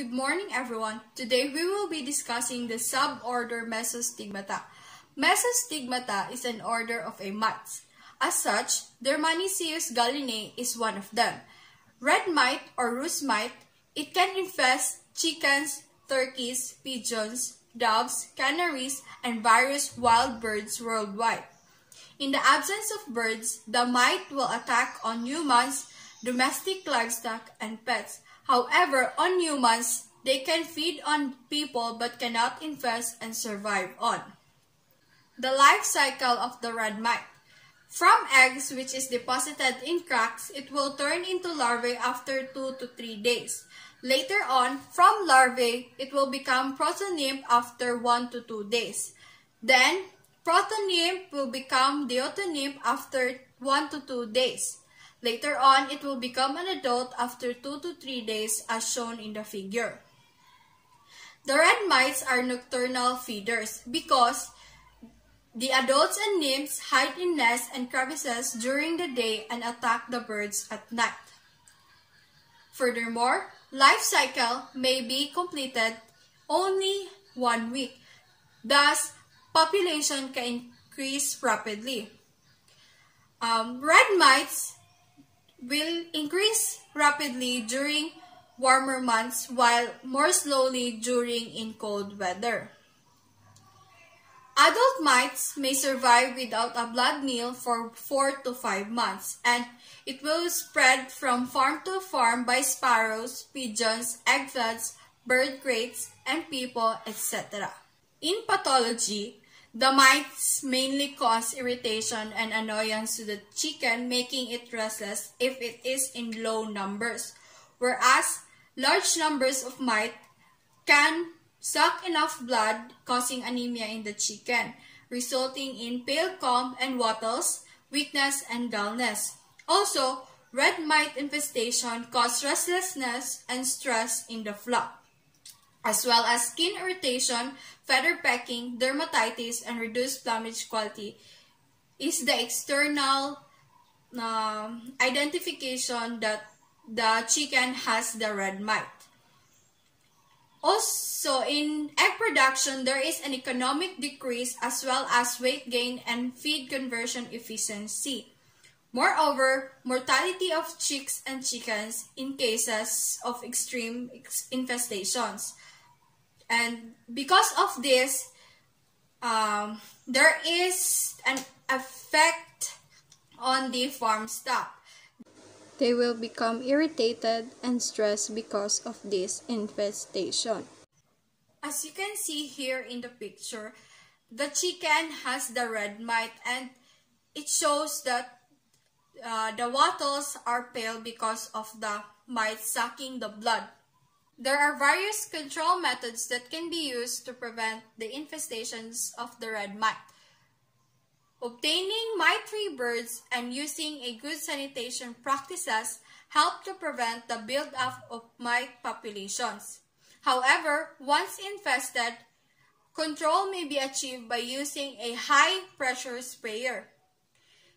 Good morning, everyone. Today we will be discussing the suborder Mesostigmata. Mesostigmata is an order of mites. As such, Dermanyssus gallinae is one of them. Red mite or roost mite, it can infest chickens, turkeys, pigeons, doves, canaries, and various wild birds worldwide. In the absence of birds, the mite will attack on humans, domestic livestock, and pets. However, on humans, they can feed on people but cannot infest and survive on. The life cycle of the red mite. From eggs, which is deposited in cracks, it will turn into larvae after 2 to 3 days. Later on, from larvae, it will become protonymph after 1 to 2 days. Then, protonymph will become deutonymph after 1 to 2 days. Later on, it will become an adult after 2 to 3 days as shown in the figure. The red mites are nocturnal feeders because the adults and nymphs hide in nests and crevices during the day and attack the birds at night. Furthermore, life cycle may be completed only one week. Thus, population can increase rapidly. Um, red mites will increase rapidly during warmer months while more slowly during in cold weather. Adult mites may survive without a blood meal for 4 to 5 months and it will spread from farm to farm by sparrows, pigeons, eggplants, bird crates, and people, etc. In pathology, the mites mainly cause irritation and annoyance to the chicken, making it restless if it is in low numbers, whereas large numbers of mite can suck enough blood causing anemia in the chicken, resulting in pale comb and wattles, weakness, and dullness. Also, red mite infestation cause restlessness and stress in the flock, as well as skin irritation, feather pecking, dermatitis, and reduced plumage quality is the external uh, identification that the chicken has the red mite. Also, in egg production, there is an economic decrease as well as weight gain and feed conversion efficiency. Moreover, mortality of chicks and chickens in cases of extreme infestations. And because of this, um, there is an effect on the farm stock. They will become irritated and stressed because of this infestation. As you can see here in the picture, the chicken has the red mite and it shows that uh, the wattles are pale because of the mite sucking the blood. There are various control methods that can be used to prevent the infestations of the red mite. Obtaining mite-free birds and using a good sanitation practices help to prevent the build-up of mite populations. However, once infested, control may be achieved by using a high-pressure sprayer.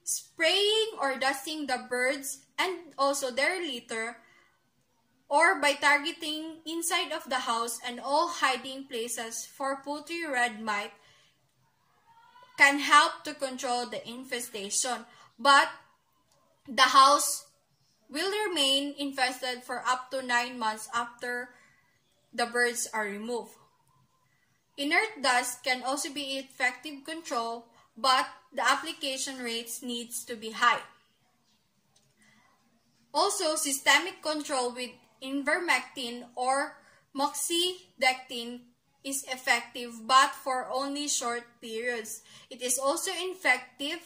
Spraying or dusting the birds and also their litter or by targeting inside of the house and all hiding places for poultry red mite can help to control the infestation, but the house will remain infested for up to 9 months after the birds are removed. Inert dust can also be effective control, but the application rates needs to be high. Also, systemic control with ivermectin or moxidectin is effective but for only short periods. It is also effective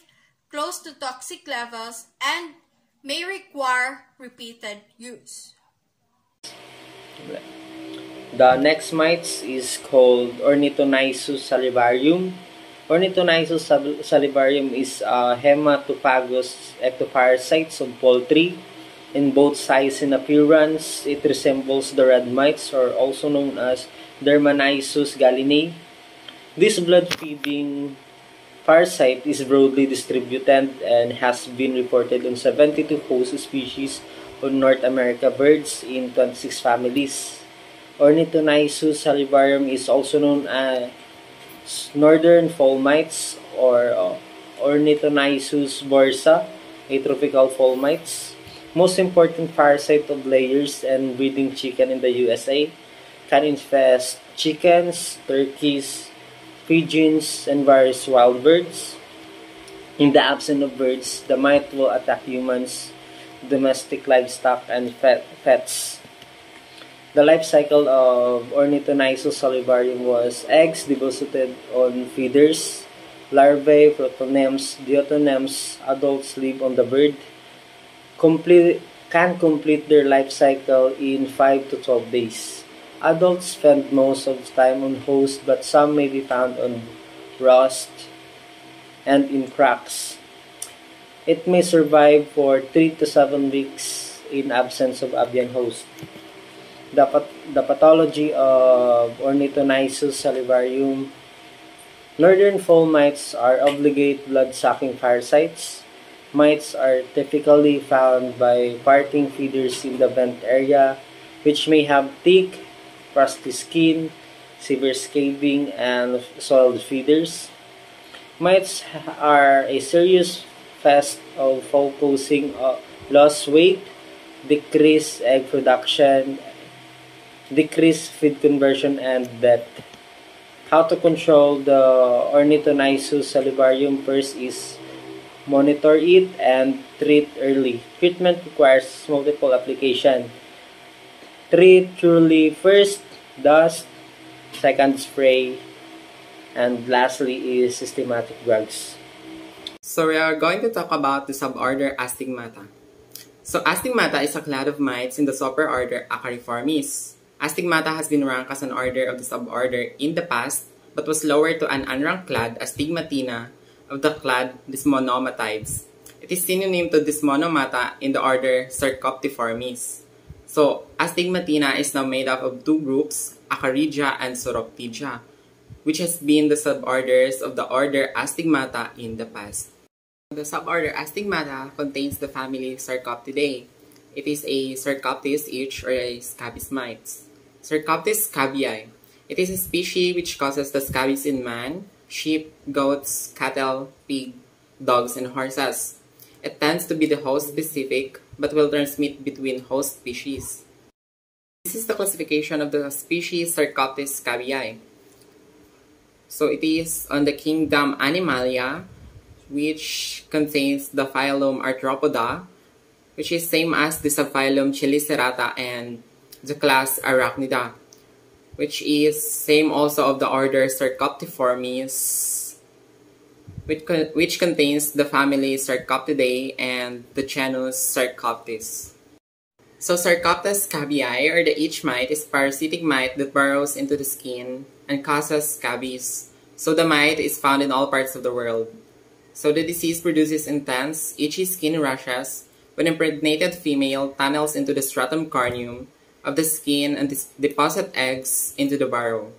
close to toxic levels and may require repeated use. The next mites is called Ornithonyssus sylviarum. Ornithonyssus sylviarum is a hematophagous ectoparasite of poultry. In both size and appearance, it resembles the red mites or also known as Dermanyssus gallinae. This blood-feeding parasite is broadly distributed and has been reported on 72 host species of North America birds in 26 families. Ornithonyssus sylviarum is also known as northern fall mites or uh, Ornithonyssus bursa, a tropical fall mites. Most important parasite of layers and breeding chicken in the USA can infest chickens, turkeys, pigeons, and various wild birds. In the absence of birds, the mite will attack humans, domestic livestock, and pets. The life cycle of Ornithonyssus sylviarum was eggs deposited on feeders, larvae, protonymphs, deutonymphs, adults live on the bird, complete, can complete their life cycle in 5 to 12 days. Adults spend most of the time on host but some may be found on rust and in cracks. It may survive for 3 to 7 weeks in absence of avian host. The, the pathology of Ornithonyssus sylviarum Northern fall mites are obligate blood-sucking parasites. Mites are typically found by parting feeders in the vent area, which may have thick, crusty skin, severe scabbing, and soiled feeders. Mites are a serious pest of causing uh, lost weight, decreased egg production, decreased feed conversion, and death. How to control the Ornithonyssus sylviarum first is monitor it and treat early. Treatment requires multiple application. Treat truly first dust, second spray, and lastly is systematic drugs. So we are going to talk about the suborder Astigmata. So Astigmata is a clade of mites in the superorder Acariformes. Astigmata has been ranked as an order of the suborder in the past, but was lowered to an unranked clade Astigmatina of the clade Desmonomatides. It is synonym to Desmonomata in the order Sarcoptiformes. So, Astigmatina is now made up of two groups, Acaridia and Psoroptidia, which has been the suborders of the order Astigmata in the past. The suborder Astigmata contains the family Sarcoptidae. It is a Sarcoptes each or a scabies mites. Sarcoptes scabii. It is a species which causes the scabies in man, sheep, goats, cattle, pig, dogs, and horses. It tends to be the host-specific, but will transmit between host species. This is the classification of the species Sarcoptes scabii. So it is on the kingdom Animalia, which contains the phylum Arthropoda, which is same as the subphylum Chelicerata and the class Arachnida, which is same also of the order Sarcoptiformes, which, con which contains the family Sarcoptidae and the genus Sarcoptes. So Sarcoptes scabii, or the itch mite, is parasitic mite that burrows into the skin and causes scabies. So the mite is found in all parts of the world. So the disease produces intense, itchy skin rashes when impregnated female tunnels into the stratum corneum of the skin and deposit eggs into the burrow.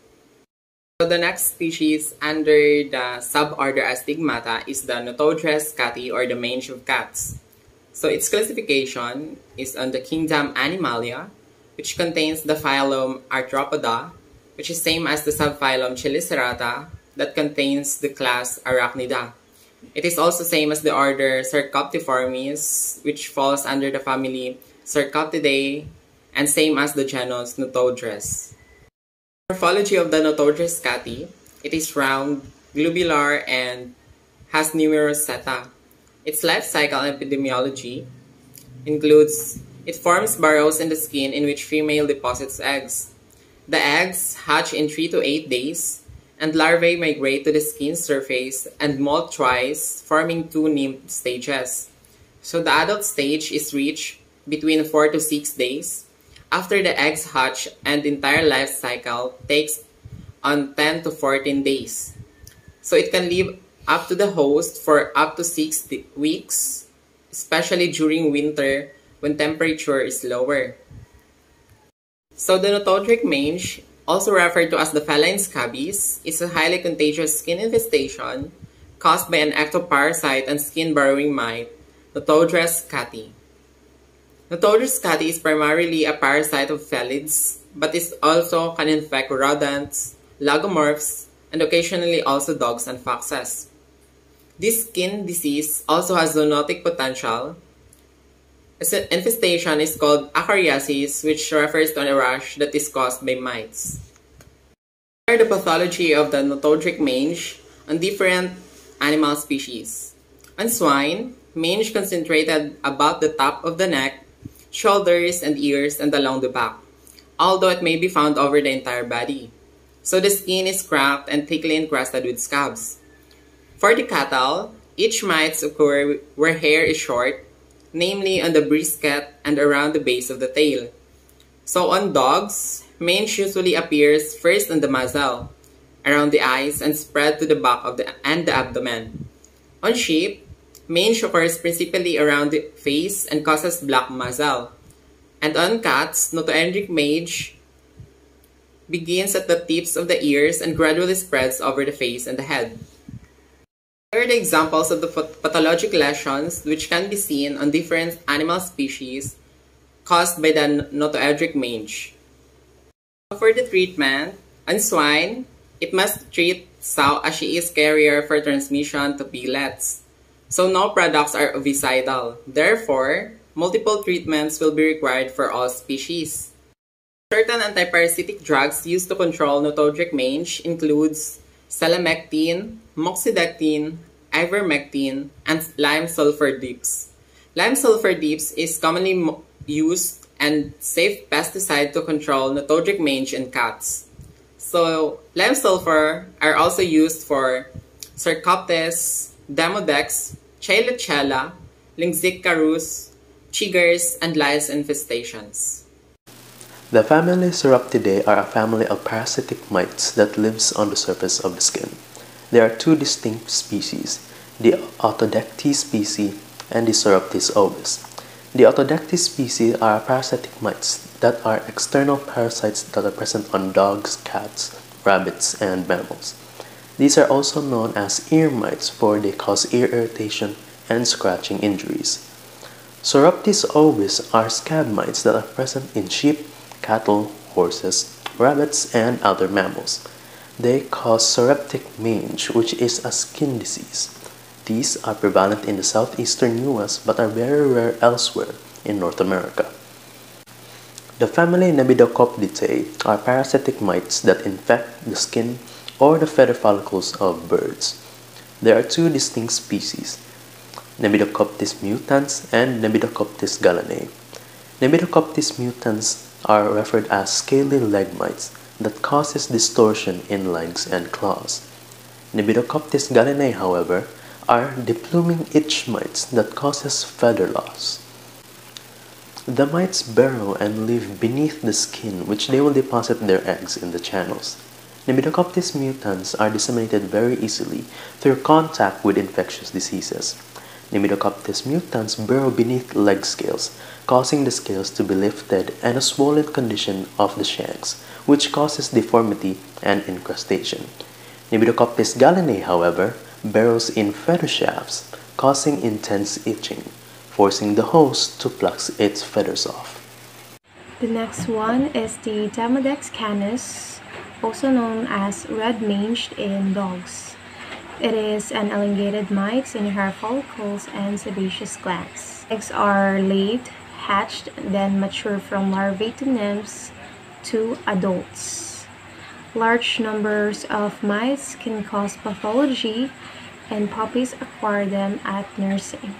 So the next species under the suborder Astigmata is the Notoedres cati or the mange of cats. So its classification is on the kingdom Animalia, which contains the phylum Arthropoda, which is same as the subphylum Chelicerata that contains the class Arachnida. It is also same as the order Sarcoptiformes, which falls under the family Sarcoptidae and same as the genus Notoedres. Morphology of the Notoedres cati, it is round, globular, and has numerous seta. Its life cycle epidemiology includes it forms burrows in the skin in which female deposits eggs. The eggs hatch in 3 to 8 days, and larvae migrate to the skin surface and molt twice, forming two nymph stages. So the adult stage is reached between 4 to 6 days, after the eggs hatch and the entire life cycle takes on 10 to 14 days. So it can live up to the host for up to 6 weeks, especially during winter when temperature is lower. So the notoedric mange, also referred to as the feline scabies, is a highly contagious skin infestation caused by an ectoparasite and skin burrowing mite, Notoedres cati. Notoedres cati is primarily a parasite of felids but it also can infect rodents, lagomorphs, and occasionally also dogs and foxes. This skin disease also has zoonotic potential. Its infestation is called acariasis, which refers to a rash that is caused by mites. Here the pathology of the notoedric mange on different animal species. On swine, mange concentrated about the top of the neck, shoulders, and ears, and along the back, although it may be found over the entire body. So the skin is cracked and thickly encrusted with scabs. For the cattle, each mites occur where hair is short, namely on the brisket and around the base of the tail. So on dogs, mange usually appears first on the muzzle, around the eyes, and spread to the back of the and the abdomen. On sheep, mange occurs principally around the face and causes black muzzle. And on cats, notoedric mange begins at the tips of the ears and gradually spreads over the face and the head. Here are the examples of the pathologic lesions which can be seen on different animal species caused by the notoedric mange. For the treatment, on swine, it must treat sow as she is carrier for transmission to piglets. So no products are ovicidal. Therefore, multiple treatments will be required for all species. Certain antiparasitic drugs used to control notoedric mange includes selamectin, moxidectin, ivermectin, and lime sulfur dips. Lime sulfur dips is commonly used and safe pesticide to control notoedric mange in cats. So, lime sulfur are also used for Sarcoptes, Demodex, Cheyletiella, Lynxacarus, chiggers, and lice infestations. The family Psoroptidae are a family of parasitic mites that lives on the surface of the skin. There are two distinct species, the Otodectes species and the Psoroptes ovis. The Otodectes species are parasitic mites that are external parasites that are present on dogs, cats, rabbits, and mammals. These are also known as ear mites for they cause ear irritation and scratching injuries. Psoroptes ovis are scab mites that are present in sheep, cattle, horses, rabbits, and other mammals. They cause psoroptic mange, which is a skin disease. These are prevalent in the southeastern US but are very rare elsewhere in North America. The family Knemidocoptidae are parasitic mites that infect the skin or the feather follicles of birds. There are two distinct species, Knemidocoptes mutans and Knemidocoptes gallinae. Knemidocoptes mutans are referred as scaly leg mites that causes distortion in legs and claws. Knemidocoptes gallinae, however, are depluming itch mites that causes feather loss. The mites burrow and live beneath the skin which they will deposit their eggs in the channels. Knemidocoptes mutans are disseminated very easily through contact with infectious diseases. Knemidocoptes mutans burrow beneath leg scales, causing the scales to be lifted and a swollen condition of the shanks, which causes deformity and incrustation. Knemidocoptes gallinae, however, burrows in feather shafts, causing intense itching, forcing the host to pluck its feathers off. The next one is the Demodex canis, also known as red-manged in dogs. It is an elongated mite in hair follicles and sebaceous glands. Eggs are laid, hatched, then mature from larvae to nymphs to adults. Large numbers of mites can cause pathology and puppies acquire them at nursing.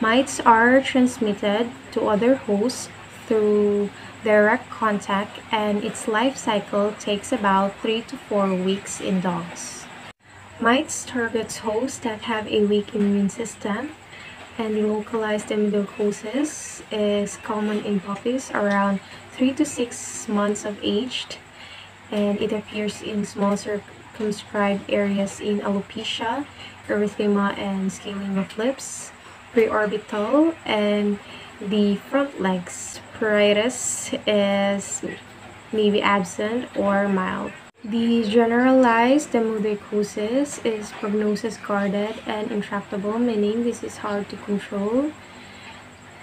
Mites are transmitted to other hosts through direct contact and its life cycle takes about 3 to 4 weeks in dogs. Mites target hosts that have a weak immune system, and localized amyloidosis is common in puppies around 3 to 6 months of age, and it appears in small circumscribed areas in alopecia, erythema, and scaling of lips, periorbital, and the front legs. Pruritus is maybe absent or mild. The generalized demodicosis is prognosis guarded and intractable, meaning this is hard to control.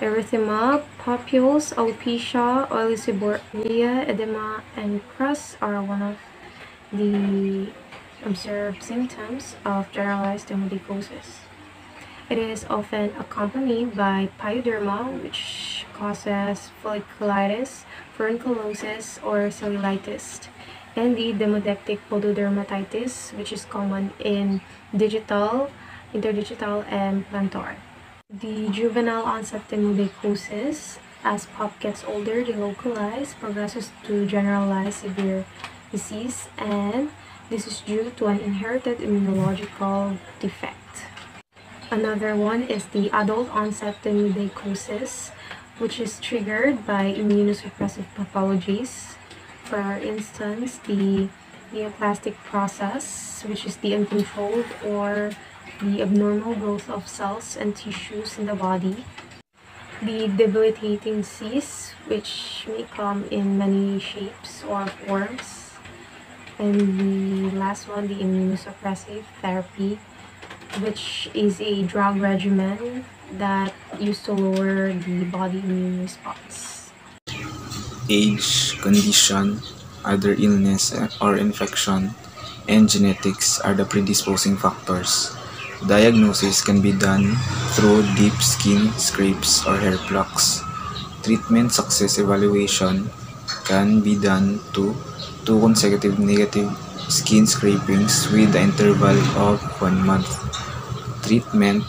Erythema, papules, alopecia, oily seborrhea, edema, and crust are one of the observed symptoms of generalized demodicosis. It is often accompanied by pyoderma, which causes folliculitis, furunculosis, or cellulitis, and the demodectic pododermatitis, which is common in digital, interdigital, and plantar. The juvenile onset demodicosis, as pup gets older, delocalizes, progresses to generalized severe disease, and this is due to an inherited immunological defect. Another one is the adult onset demodicosis, which is triggered by immunosuppressive pathologies. For instance, the neoplastic process, which is the uncontrolled or the abnormal growth of cells and tissues in the body. The debilitating disease, which may come in many shapes or forms. And the last one, the immunosuppressive therapy, which is a drug regimen that used to lower the body immune response. Age, condition, other illness or infection, and genetics are the predisposing factors. Diagnosis can be done through deep skin scrapes or hair plucks. Treatment success evaluation can be done to two consecutive negative skin scrapings with the interval of one month. Treatment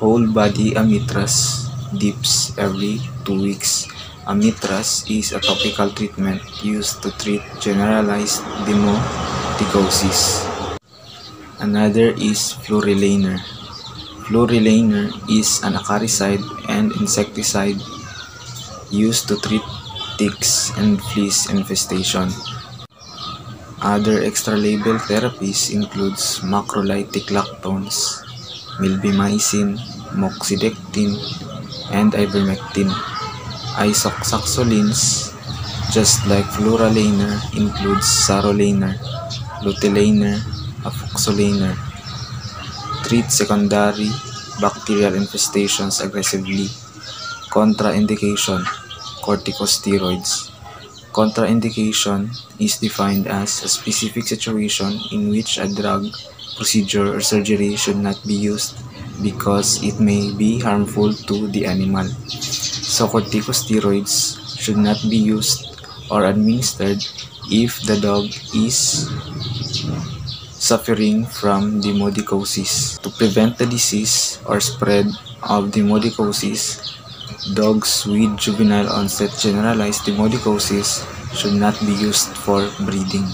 Whole body amitraz dips every two weeks. Amitraz is a topical treatment used to treat generalized demodicosis. Another is florilener. Florilener is an acaricide and insecticide used to treat ticks and fleas infestation. Other extra-label therapies includes macrolytic lactones, milbimycin, moxidectin, and ivermectin. Isoxaxolines, just like floralaner, includes sarolaner, luteolaner, afoxolaner. Treat secondary bacterial infestations aggressively. Contraindication, corticosteroids. Contraindication is defined as a specific situation in which a drug, procedure, or surgery should not be used because it may be harmful to the animal. So corticosteroids should not be used or administered if the dog is suffering from demodicosis. To prevent the disease or spread of demodicosis, dogs with juvenile onset generalized demodicosis should not be used for breeding.